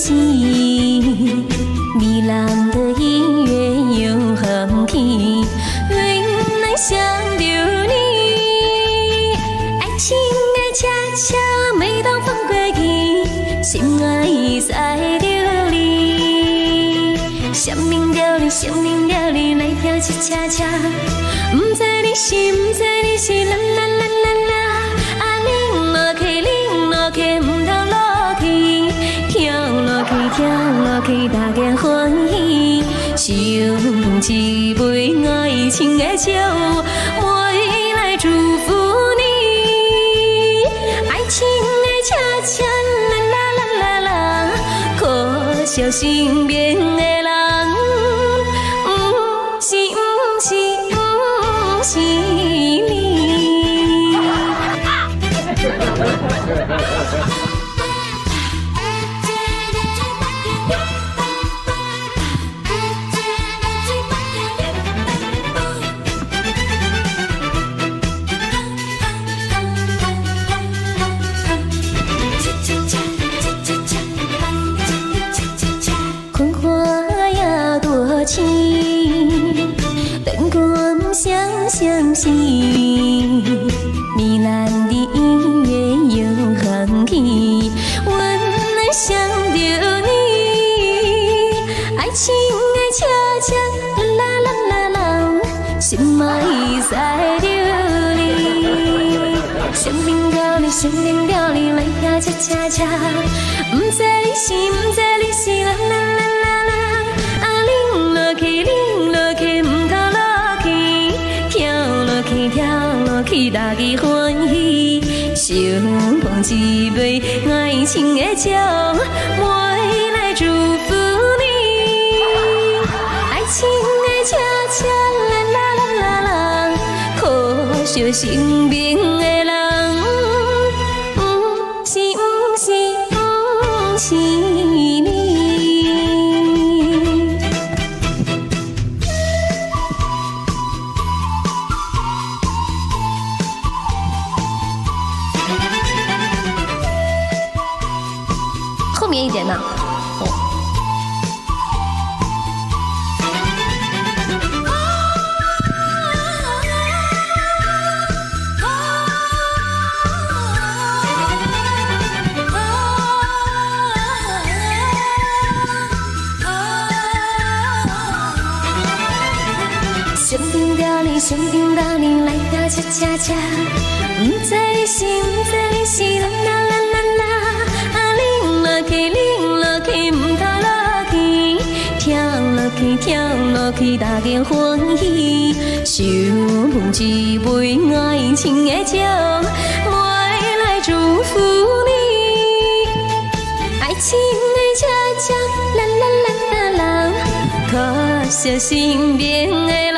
心，迷人的音乐又响起，原来想到你，爱情的恰恰，每当放歌时，心爱在流离。想念着你，想念着你，来听恰恰，不知你。跳落去，大家欢喜。上一杯爱情的酒，回来祝福你。爱情的恰恰啦啦啦啦啦，可惜身边的情，灯光相相惜，糜烂的音乐又响起，温暖想着你，爱情的恰恰啦啦啦啦，心爱在着你。生命道理，生命道理，来呀恰恰恰，不知你是，不知你是啦啦啦欢喜，想一杯爱情的酒，回来祝福你，爱情的恰恰啦啦啦啦啦，可惜身边一点呢？生命道理，生命道理，来呀恰恰恰，不知你是，落去，跳落去，大家欢喜，手捧一杯爱情的酒，回来祝福你，爱情的恰恰啦啦啦啦啦，可惜身边的人，